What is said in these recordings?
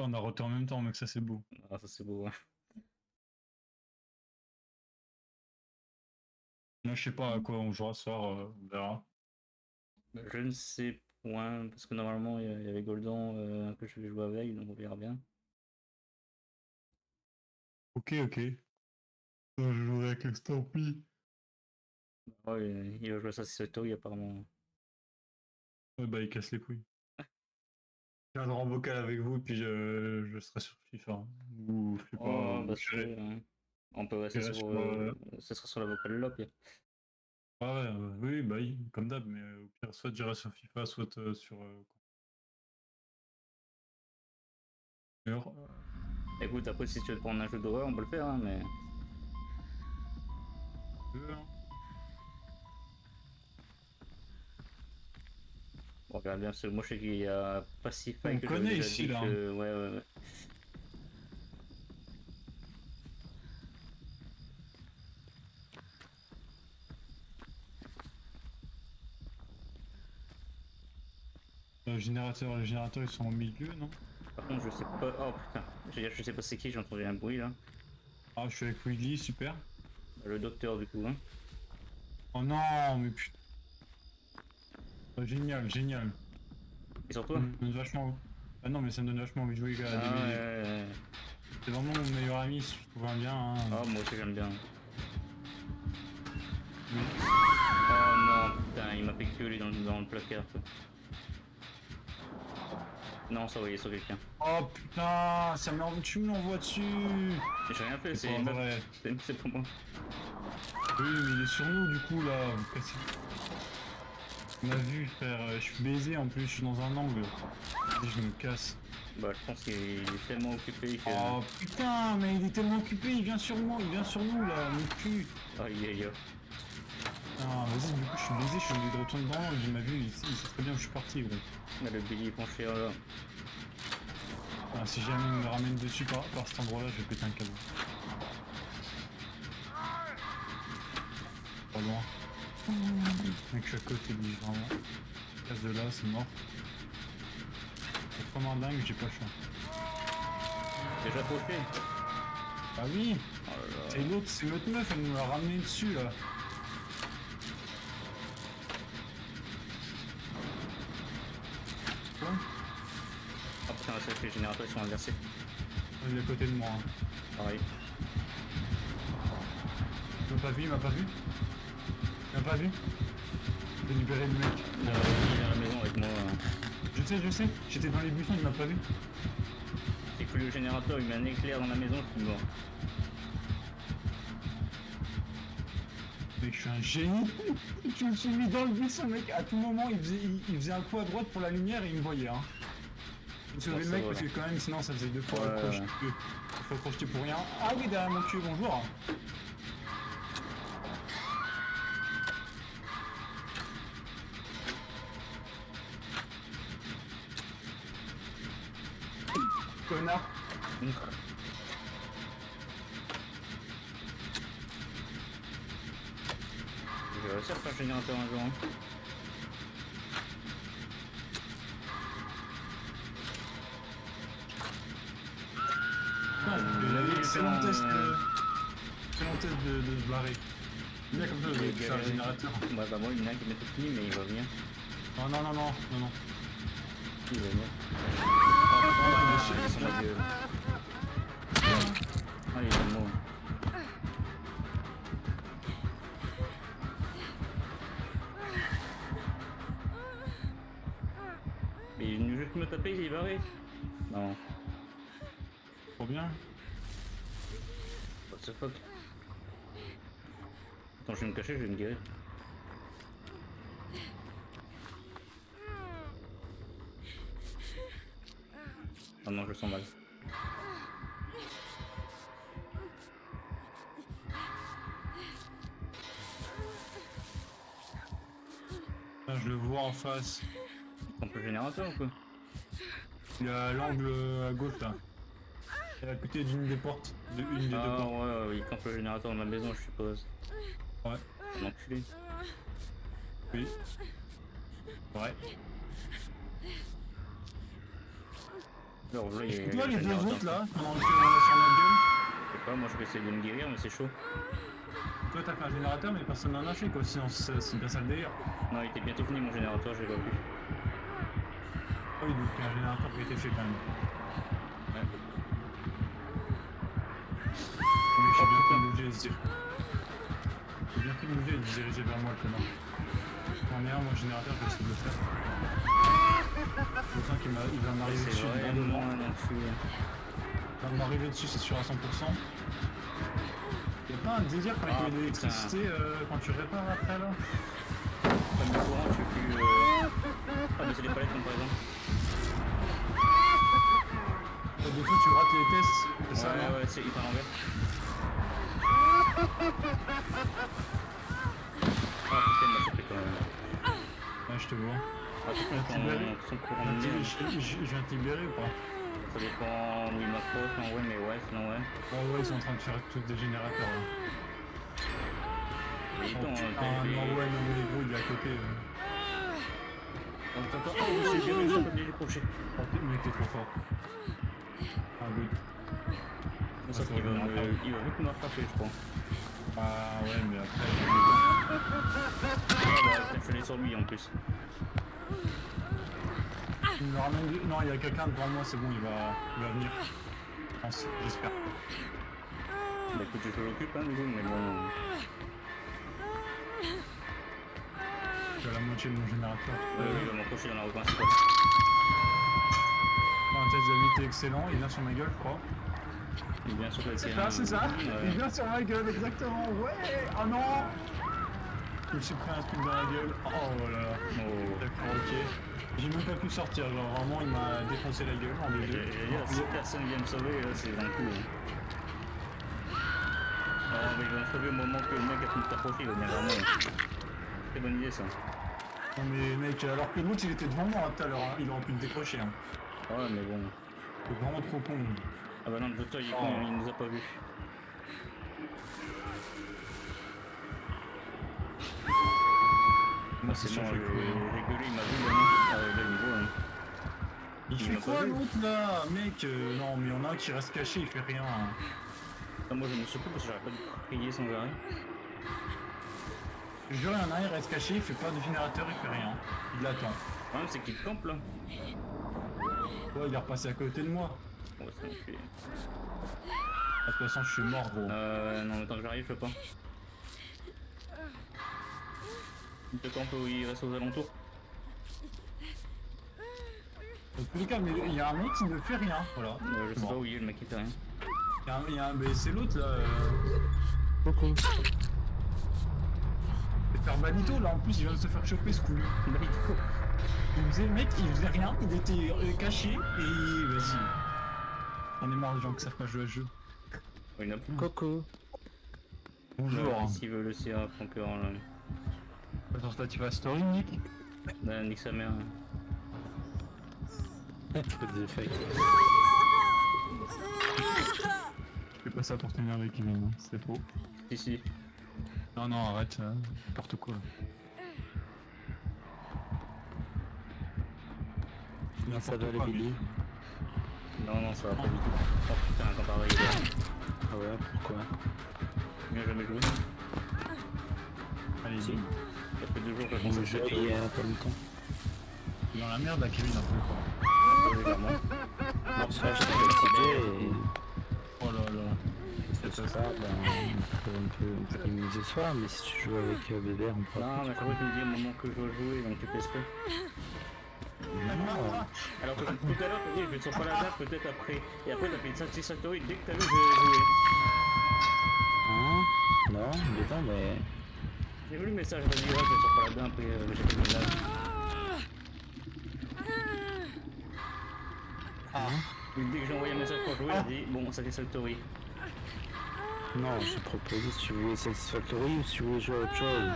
On a roté en même temps, mec, ça c'est beau. Ah, ça c'est beau, ouais. Là, je sais pas à quoi on jouera ce soir, euh, on verra. Bah, Je ne sais point, parce que normalement il y avait Goldan euh, que je vais jouer avec, donc on verra bien. Ok, ok. Je jouerai avec Stampy. Ouais, il va jouer à Satisfactory apparemment. Ouais, bah, il casse les couilles. Je viendrai en vocal avec vous, et puis je, je serai sur FIFA. hein. Ou je sais pas. Oh, bah, je serai- c'est, euh, on peut rester sur, euh, ce sera sur la vocale là, pire. Ah ouais, ouais, oui, bah oui, comme d'hab, mais euh, au pire, soit j'irai sur FIFA, soit euh, sur. euh, euh, Écoute, après si tu veux prendre un jeu d'horreur, on peut le faire, hein, mais... deux, On regarde bien, parce que moi je sais qu'il y a Pacify On que connaît ici, là, que- Ouais, ouais, ouais. Le générateur, les générateurs, ils sont au milieu, non? Par contre, je sais pas... Oh putain, je, je sais pas c'est qui, j'ai entendu un bruit là. Ah, je suis avec Willy, super. Le docteur du coup, hein. Oh non, mais putain. Oh, génial, génial. Et sur Ça toi me donne vachement. Ah non, mais ça me donne vachement envie de jouer, gars. Ah, ouais, ouais. C'est vraiment mon meilleur ami, si je trouve un bien. Hein. Ah, moi aussi j'aime bien. Oui. Oh non, putain, il m'a fait que lui dans, le- dans le placard. Non, ça va, il est sur quelqu'un. Oh putain, ça m'en- tu me l'envoies dessus. J'ai rien fait, C'est pas vrai. c'est- c'est pas moi. Oui, mais il est sur nous, du coup, là. M'a vu, frère. euh, Je suis baisé en plus, je suis dans un angle. Je me casse. Bah, je pense qu'il est tellement occupé que. Oh putain, mais il est tellement occupé, il vient sur moi, il vient sur nous, là, mon cul. Aïe aïe aïe. Ah, vas-y, du coup, je suis baisé, je suis obligé de retourner dans l'angle. Il m'a vu, il, sait très bien où je suis parti, gros. Là, le Billy est penché là. Ah, si jamais il me ramène dessus par, par cet endroit-là, je vais péter un câble. Pas loin. Mec, je suis à côté de lui, vraiment. Casse de là, c'est mort. C'est vraiment dingue, j'ai pas le choix. Déjà posté Ah oui Oh. C'est l'autre, c'est l'autre meuf, elle nous l'a ramené dessus là. Quoi Ah putain, c'est que les générateurs sont inversés. Il est à côté de moi. hein. Pareil. Il m'a pas vu, il m'a pas vu? Il m'a pas vu. J'ai libéré le mec. Il est à la maison avec moi. Je sais, je sais, j'étais dans les buissons, il m'a pas vu. Et que le générateur il met un éclair dans la maison, je suis mort. Mec, je suis un génie. Je me suis mis dans le buisson, mec. À tout moment, il faisait, il, il faisait un coup à droite pour la lumière et il me voyait. Hein. J'ai Ouais, le mec parce que quand même, sinon ça faisait deux fois Ouais, ouais. Deux fois crocheté pour rien. Ah oui, derrière mon cul, bonjour. Connard. Je vais réussir à faire le générateur un jour. hein. Excellent test, euh, excellent test de, de se barrer. Bien comme ça, pu faire un générateur. Ouais, bah moi, il y en a un qui m'a tout fini, mais il va venir. Oh non, non, non, non, non. Il va venir. Mais il est venu juste me taper, il est barré. Non, Trop bien. what the fuck? Attends, je vais me cacher, je vais me guérir. Ah non, je sens mal. Là, je le vois en face. Peut le générateur ou quoi Il à l'angle euh, à gauche là. Il est à côté d'une des portes. De une des deux Ah portes. ouais, il campe le générateur dans la maison, je suppose. Ouais. Un enculé. Oui. Ouais. Toi, il y les le deux autres là, pendant que sur notre gueule, Je sais pas, moi je vais essayer de me guérir, mais c'est chaud. toi t'as fait un générateur, mais personne n'en a fait quoi, sinon c'est bien ça le délire. Non, il était bientôt fini mon générateur, j'ai pas vu. Ah oui, donc il y a un générateur qui a été fait quand même. Ouais. Mais j'ai bien pu bouger et se dire. J'ai bien pu bouger et se diriger vers moi le connard. J'en ai un, mon générateur, je vais essayer de le faire. Je sens qu'il va m'arriver dessus. Il va m'arriver dessus, c'est sûr à 100%. Y'a pas un délire quand Ah, il y a putain. l'électricité euh, quand tu répares après là Comme le courant, tu fais plus. Euh... Ah, mais c'est des palettes comme par exemple. Des fois tu rates les tests, c'est ça ouais, ouais, c'est hyper l'envers. Ah putain, il m'a chopé quand même. Ouais, je te vois. Ah, courant Je viens de te- je- je- viens de te libérer ou pas Ça dépend où il m'approche, en vrai, mais ouais, sinon ouais. Oh ouais, ils sont en train de faire tous des générateurs là. Mais Oh, ah t'as- non, ouais, non, mais les gros, il est à côté. euh. Attends, oh, c'est bien, ils sont pas bien décrochés. Oh, t'es- mec, t'es trop fort. Ah, good. Va me- il va vite me rattraper, je crois. Ah ouais, mais après. Ah bah, je l'ai sur lui en plus. Il me ramène Non, il y a quelqu'un devant moi, c'est bon, il va, il va venir. J'espère. Bah écoute, je l'occupe, hein, du coup, mais bon. J'ai la moitié de mon générateur. Euh, il va m'approcher dans la roue principale. Un test d'habilité excellent, il vient sur ma gueule, je crois. Il sûr que c'est un- c'est ça Il vient sur ma gueule, exactement. Ouais Oh non Je me suis pris un truc dans la gueule. Oh là là. Oh. D'accord, ok. J'ai même pas pu sortir, genre vraiment il m'a défoncé la gueule en deux si personne vient me sauver, là, c'est un coup. hein. Alors, mais il va me sauver au moment que le mec a fini de t'approcher, il va venir vers moi. Très bonne idée ça. Non mais mec, alors que l'autre il était devant moi tout à l'heure, hein. il aurait pu me décrocher. Hein. Ouais, mais bon. C'est vraiment trop con. Ah bah non, le toi il est con, Oh. il nous a pas vus. Moi C'est bon, gueulé, il m'a vu là, Ah là, il voit. hein. Il il fait quoi vu. l'autre là? Mec, euh, non mais en a un qui reste caché, il fait rien. hein. Ah, moi je me secoue parce que j'arrête pas de crier sans arrêt. Je jure, il y en a un, il reste caché, il fait pas de générateur, il fait rien. Il attend. Le problème c'est qu'il campe là. Ouais, il est repassé à côté de moi. On va se faire De toute façon, je suis mort gros. Euh, non, mais tant que j'arrive, je peux pas. Il te campe où il reste aux alentours. Dans tous les cas, mais il y a un mec qui ne fait rien. Voilà. Euh, je sais Bon. pas où il est, le mec il fait rien. Il y a un, il y a un- mais c'est l'autre là. Euh... Coucou. C'est faire Banito là en plus, il vient de se faire choper ce coup Bah, il faisait, mec, il faisait rien, il était euh, caché et vas-y. On est marre des gens qui savent pas jouer à ce jeu. Oh, il y en a plus. Coucou. Bonjour. S'il veut le CA concurrent là. Attends, là tu vas à story, Nick Bah, nique sa mère. Des fakes. Je fais pas ça pour t'énerver, Kevin, hein, c'est faux. Si, si. Non, non, arrête, ça, n'importe quoi. Comment ça va les quoi, Billy Non, non, ça va pas du tout. Oh putain, t'as arrivé. Ah ouais, pourquoi Bien jamais joué. Allez, Si. bim. Ça fait deux jours que je pense il y a pas longtemps. Il est dans la merde là, Kevin, un peu quoi. Bon, ça, je t'avais expliqué et Oh là là. soir, ben, on peut, peut, peut ce soir, mais si tu joues avec euh, Bébert, on pourra Non, mais que tu me dis au moment que je dois jouer, donc tu exprès. Alors que tout à l'heure, dis, je vais sur Paladin peut-être après. Et après, t'as fait une satisfactory dès que t'as vu que j'ai joué. hein? Non, mais non, mais... J'ai vu le message, vas-y, ouais, je vais sur Paladin après, euh, j'ai fait une. Ah. Dès que j'ai envoyé un message pour jouer, j'ai dit, bon, satisfactory. Non, je te proposais si tu voulais Satisfactory ou si tu voulais jouer à autre chose.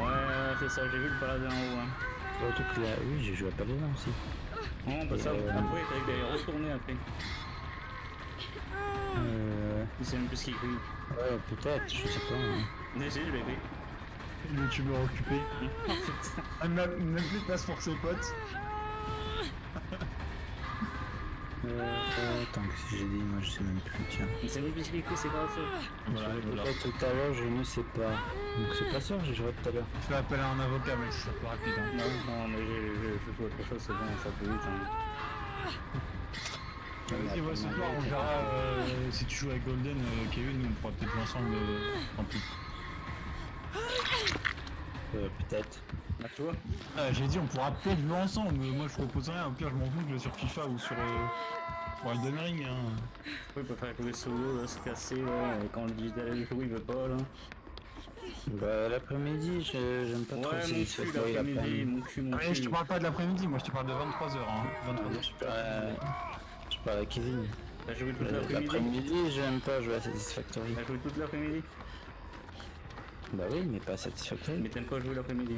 Ouais, c'est ça, j'ai vu le Paladin en haut. Hein. Surtout que là, oui, j'ai joué à Paladin aussi. Non, bah ça, Euh, après, t'as d'aller retourner après. Euh... Il sait même plus ce qu'il écrit. Ouais, peut-être, je sais pas. Mais je l'ai écrit. Le youtubeur occupé. Ah, Même, même plus de place pour ses potes. Euh, attends, que j'ai dit Moi je sais même plus, tiens. Mais c'est lui qui explique, c'est grave ça. Voilà, voilà. Peut-être tout à l'heure, je ne sais pas. Donc c'est pas sûr, j'ai joué tout à l'heure. Fais appel à un avocat, mec, c'est plus rapide. Hein. Non, non, mais je, je, je fais autre chose, c'est bon, ça peut vite. Hein. Vas-y, va ce soir, on verra euh, si tu joues avec Golden, euh, Kevin, on pourra peut-être jouer ensemble euh, en plus. Euh, peut-être. Ah, tu vois Ah, j'ai dit, on pourra peut-être jouer ensemble, mais moi je propose rien, au pire je m'en fous que sur FIFA ou sur, euh, sur Elden Ring. Hein. Oui, il peut faire jouer solo, là, se casser, là, et quand on lui dit d'aller jouer, il veut pas, là. Bah l'après-midi, j'aime pas trop Ouais, cul, factories l'après-midi, l'après-midi. mon cul, mon Ah, je te parle pas de l'après-midi, moi je te parle de 23h. Hein. 23h. Je parle à, je parle à Kevin. T'as joué toute Euh, l'après-midi? L'après-midi, j'aime pas jouer à Satisfactory. T'as joué toute l'après-midi? Bah oui, mais pas à Satisfactory. Mais t'aimes pas jouer l'après-midi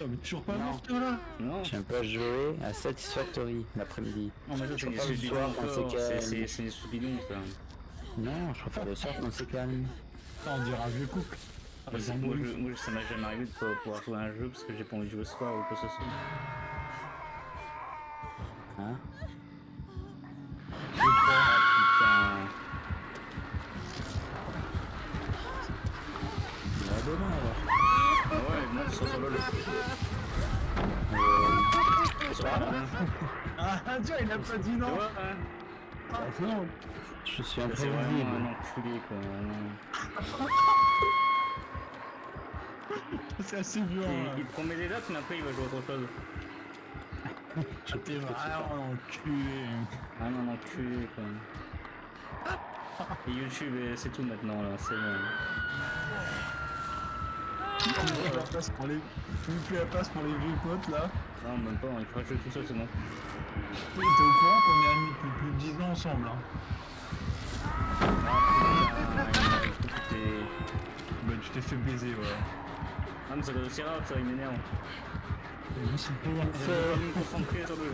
Ah, mais toujours pas Non. mort, toi là Non J'aime pas jouer à Satisfactory l'après-midi. Non, mais ça, c'est préfère le soir quand c'est c'est- calme. c'est c'est une stupidon, ça. Non, je préfère le soir quand c'est calme. On dirait un vieux couple. Ah, bah, moi, je- moi, ça m'est jamais arrivé de pas pouvoir jouer à un jeu parce que j'ai pas envie de jouer ce soir ou quoi que ce soit. Hein? Ah, tiens, il a pas dit non hein ah, non. Je suis imprévisible. vraiment un enculé, quoi. C'est assez violent. Il, te promet des dates, mais après il va jouer autre chose. T'es vraiment enculé. Ah non, enculé, quoi. Et YouTube, c'est tout maintenant, là, c'est bon. Tu me la place pour les... me la place pour les vieux potes là. Non, même pas, il faudrait jouer tout seul, sinon. T'es au courant qu'on est amis depuis plus de 10 ans ensemble. Hein. Ah, Bah, tu t'es fait baiser, voilà. Ah, mais ça doit aussi grave, ça, il m'énerve. Je suis pas Je dois me concentrer sur le jeu.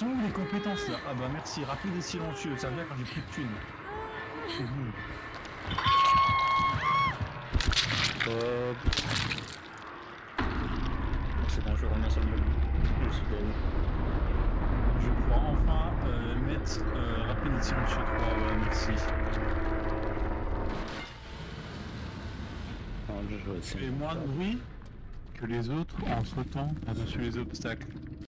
Sont où les compétences? Là Ah bah merci, rapide et silencieux, ça vient quand j'ai plus de thunes. C'est bon. Euh, C'est bon, je reviens sur le menu. Je suis enfin euh, mettre euh, rapide et silencieux 3, ouais merci. non, je joue. Et moins de bruit que les autres en sautant par-dessus les obstacles.